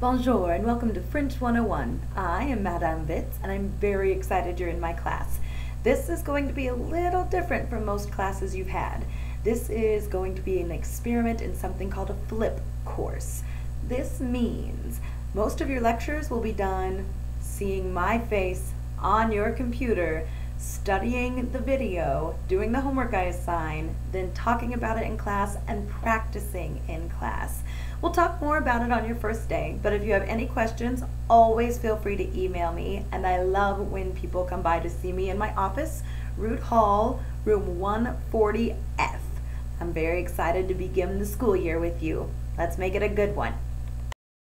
Bonjour and welcome to French 101. I am Madame Vitz and I'm very excited you're in my class. This is going to be a little different from most classes you've had. This is going to be an experiment in something called a flip course. This means most of your lectures will be done seeing my face on your computer, studying the video, doing the homework I assign, then talking about it in class and practicing in class. We'll talk more about it on your first day, but if you have any questions, always feel free to email me. And I love when people come by to see me in my office, Root Hall, room 140F. I'm very excited to begin the school year with you. Let's make it a good one.